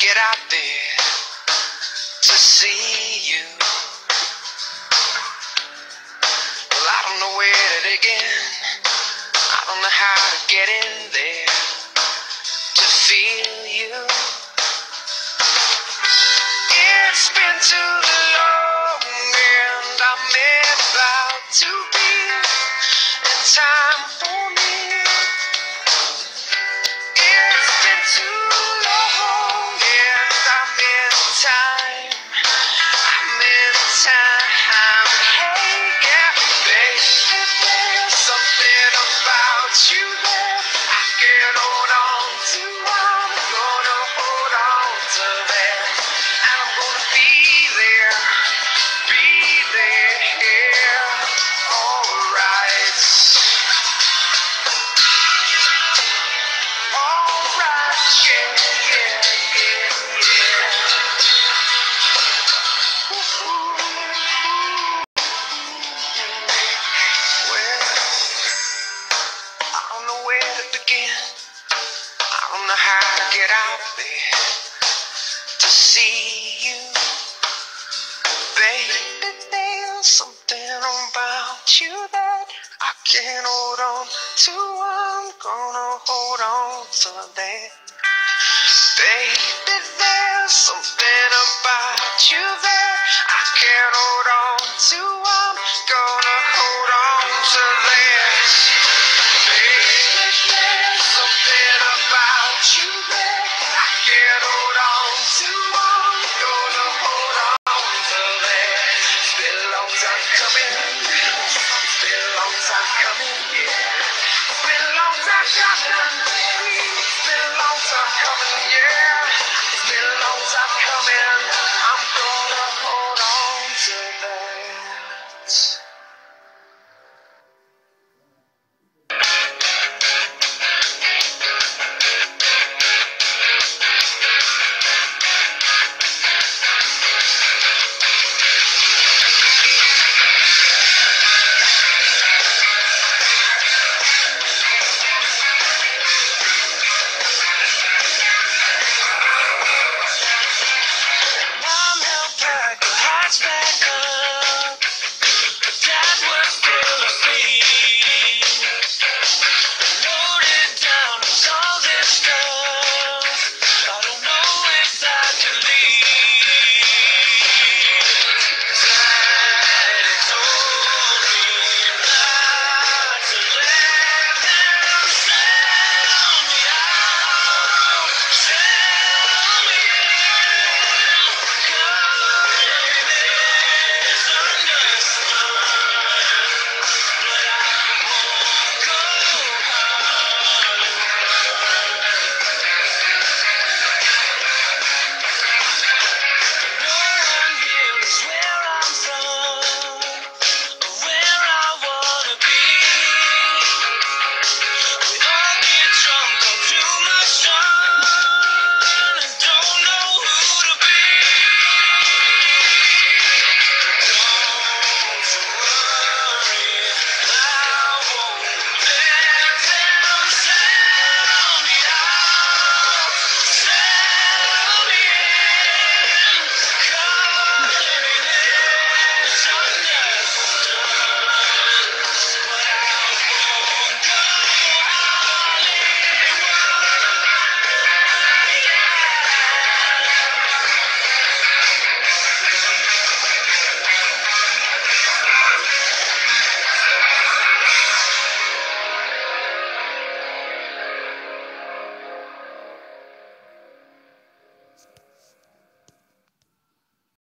get out there to see you. Well, I don't know where to begin. I don't know how to get in there to feel you. It's been too long and I'm about to be in time for begin. I don't know how to get out there to see can't hold on to. I'm gonna hold on to that. Baby, there's something about you that I can't hold on to. I'm gonna hold on to. Baby, there's something about you that I can't hold on to. I'm gonna hold on to time coming. coming, yeah.